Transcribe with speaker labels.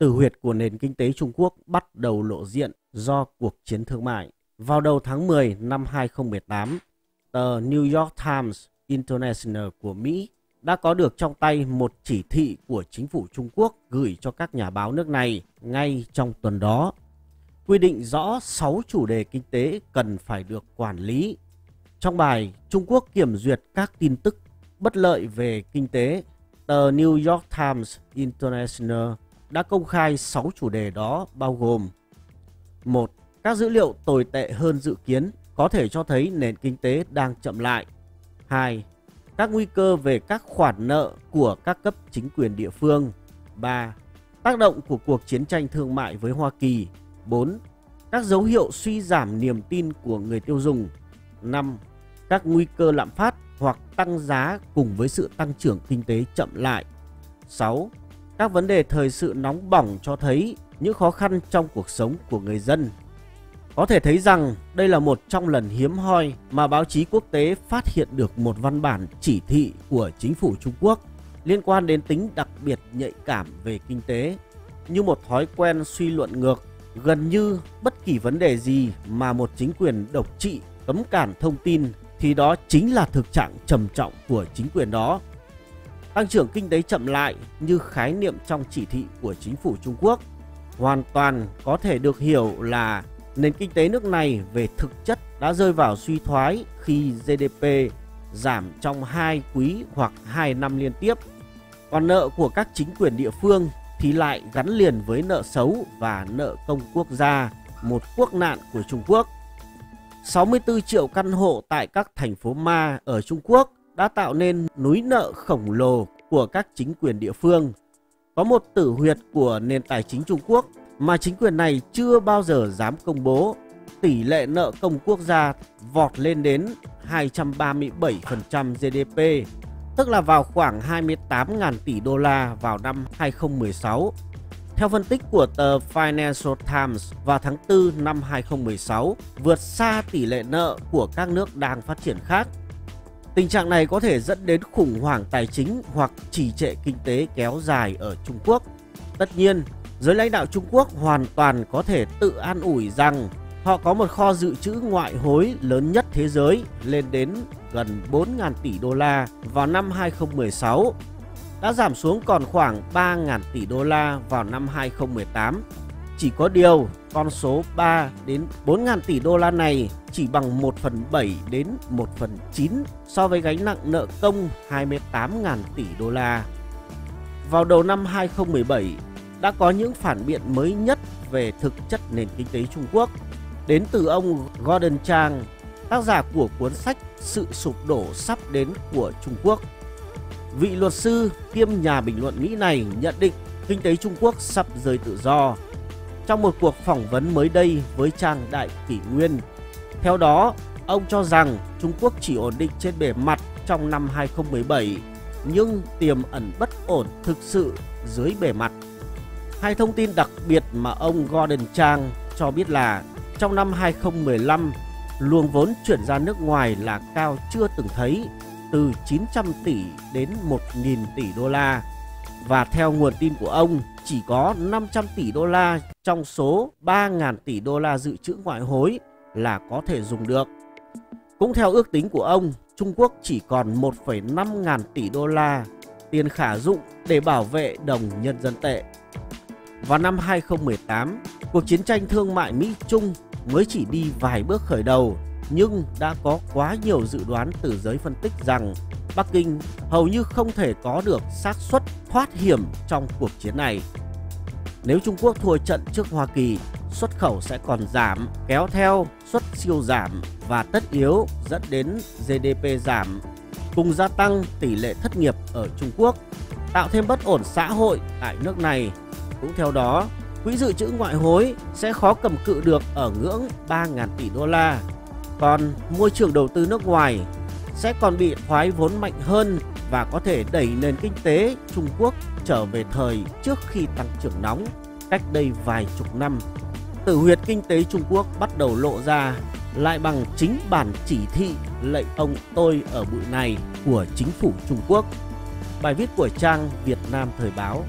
Speaker 1: tử huyệt của nền kinh tế Trung Quốc bắt đầu lộ diện do cuộc chiến thương mại. Vào đầu tháng 10 năm 2018, tờ New York Times International của Mỹ đã có được trong tay một chỉ thị của chính phủ Trung Quốc gửi cho các nhà báo nước này ngay trong tuần đó. Quy định rõ 6 chủ đề kinh tế cần phải được quản lý. Trong bài, Trung Quốc kiểm duyệt các tin tức bất lợi về kinh tế, tờ New York Times International đã công khai 6 chủ đề đó bao gồm một, Các dữ liệu tồi tệ hơn dự kiến có thể cho thấy nền kinh tế đang chậm lại. 2. Các nguy cơ về các khoản nợ của các cấp chính quyền địa phương. 3. Tác động của cuộc chiến tranh thương mại với Hoa Kỳ. 4. Các dấu hiệu suy giảm niềm tin của người tiêu dùng. 5. Các nguy cơ lạm phát hoặc tăng giá cùng với sự tăng trưởng kinh tế chậm lại. 6. Các vấn đề thời sự nóng bỏng cho thấy những khó khăn trong cuộc sống của người dân. Có thể thấy rằng đây là một trong lần hiếm hoi mà báo chí quốc tế phát hiện được một văn bản chỉ thị của chính phủ Trung Quốc liên quan đến tính đặc biệt nhạy cảm về kinh tế. Như một thói quen suy luận ngược, gần như bất kỳ vấn đề gì mà một chính quyền độc trị cấm cản thông tin thì đó chính là thực trạng trầm trọng của chính quyền đó. Tăng trưởng kinh tế chậm lại như khái niệm trong chỉ thị của chính phủ Trung Quốc hoàn toàn có thể được hiểu là nền kinh tế nước này về thực chất đã rơi vào suy thoái khi GDP giảm trong hai quý hoặc hai năm liên tiếp. Còn nợ của các chính quyền địa phương thì lại gắn liền với nợ xấu và nợ công quốc gia, một quốc nạn của Trung Quốc. 64 triệu căn hộ tại các thành phố ma ở Trung Quốc đã tạo nên núi nợ khổng lồ của các chính quyền địa phương. Có một tử huyệt của nền tài chính Trung Quốc mà chính quyền này chưa bao giờ dám công bố. Tỷ lệ nợ công quốc gia vọt lên đến 237% GDP, tức là vào khoảng 28.000 tỷ đô la vào năm 2016. Theo phân tích của tờ Financial Times vào tháng 4 năm 2016, vượt xa tỷ lệ nợ của các nước đang phát triển khác. Tình trạng này có thể dẫn đến khủng hoảng tài chính hoặc trì trệ kinh tế kéo dài ở Trung Quốc. Tất nhiên, giới lãnh đạo Trung Quốc hoàn toàn có thể tự an ủi rằng họ có một kho dự trữ ngoại hối lớn nhất thế giới lên đến gần 4.000 tỷ đô la vào năm 2016 đã giảm xuống còn khoảng 3.000 tỷ đô la vào năm 2018. Chỉ có điều con số 3 đến 4.000 tỷ đô la này chỉ bằng 1 phần 7 đến 1 phần 9 so với gánh nặng nợ công 28.000 tỷ đô la. Vào đầu năm 2017, đã có những phản biện mới nhất về thực chất nền kinh tế Trung Quốc đến từ ông Gordon Chang, tác giả của cuốn sách Sự sụp đổ sắp đến của Trung Quốc. Vị luật sư kiêm nhà bình luận Mỹ này nhận định kinh tế Trung Quốc sắp rơi tự do. Trong một cuộc phỏng vấn mới đây với trang Đại Kỷ Nguyên, theo đó, ông cho rằng Trung Quốc chỉ ổn định trên bề mặt trong năm 2017 nhưng tiềm ẩn bất ổn thực sự dưới bề mặt. Hai thông tin đặc biệt mà ông Gordon Chang cho biết là trong năm 2015, luồng vốn chuyển ra nước ngoài là cao chưa từng thấy, từ 900 tỷ đến 1.000 tỷ đô la. Và theo nguồn tin của ông, chỉ có 500 tỷ đô la trong số 3.000 tỷ đô la dự trữ ngoại hối là có thể dùng được. Cũng theo ước tính của ông, Trung Quốc chỉ còn 1,5 ngàn tỷ đô la tiền khả dụng để bảo vệ đồng nhân dân tệ. Vào năm 2018, cuộc chiến tranh thương mại Mỹ-Trung mới chỉ đi vài bước khởi đầu nhưng đã có quá nhiều dự đoán từ giới phân tích rằng Bắc Kinh hầu như không thể có được xác suất thoát hiểm trong cuộc chiến này. Nếu Trung Quốc thua trận trước Hoa Kỳ, xuất khẩu sẽ còn giảm, kéo theo xuất siêu giảm và tất yếu dẫn đến GDP giảm, cùng gia tăng tỷ lệ thất nghiệp ở Trung Quốc, tạo thêm bất ổn xã hội tại nước này. Cũng theo đó, quỹ dự trữ ngoại hối sẽ khó cầm cự được ở ngưỡng 3.000 tỷ đô la. Còn môi trường đầu tư nước ngoài sẽ còn bị thoái vốn mạnh hơn và có thể đẩy nền kinh tế Trung Quốc trở về thời trước khi tăng trưởng nóng cách đây vài chục năm. Tử huyệt kinh tế Trung Quốc bắt đầu lộ ra lại bằng chính bản chỉ thị lệnh ông tôi ở bụi này của chính phủ Trung Quốc. Bài viết của trang Việt Nam Thời báo